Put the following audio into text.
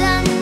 sun